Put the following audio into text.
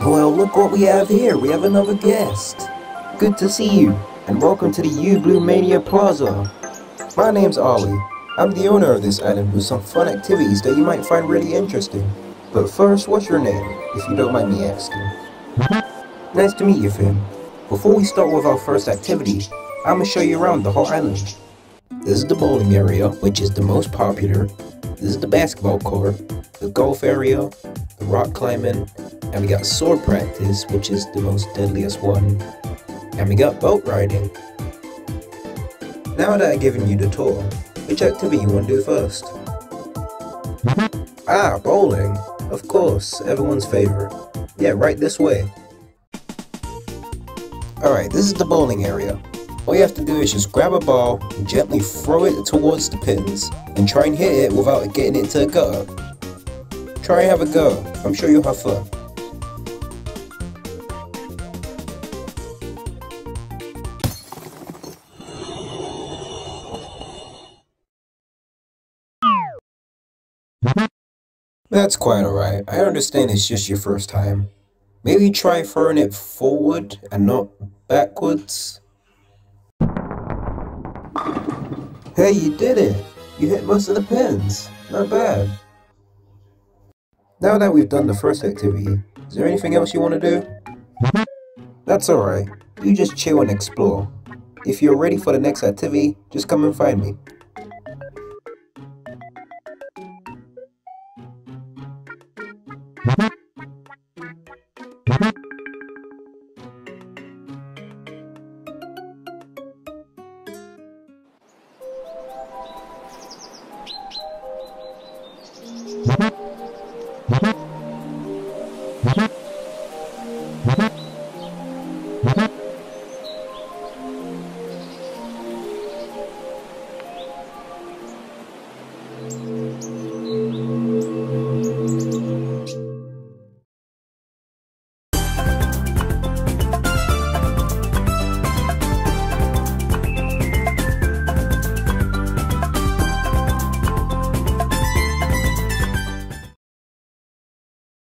Well, look what we have here. We have another guest. Good to see you, and welcome to the U Blue Mania Plaza. My name's Ollie. I'm the owner of this island with some fun activities that you might find really interesting. But first, what's your name, if you don't mind me asking? Nice to meet you, Finn. Before we start with our first activity, I'm gonna show you around the whole island. This is the bowling area, which is the most popular. This is the basketball court, the golf area, the rock climbing, and we got sword practice, which is the most deadliest one. And we got boat riding. Now that I've given you the tour, which activity you want to do first? Ah, bowling. Of course, everyone's favorite. Yeah, right this way. Alright, this is the bowling area. All you have to do is just grab a ball and gently throw it towards the pins and try and hit it without getting it into a gutter. Try and have a go. I'm sure you'll have fun. That's quite alright. I understand it's just your first time. Maybe try throwing it forward and not backwards. Hey, you did it! You hit most of the pins. Not bad. Now that we've done the first activity, is there anything else you want to do? That's alright. You just chill and explore. If you're ready for the next activity, just come and find me. Thank you.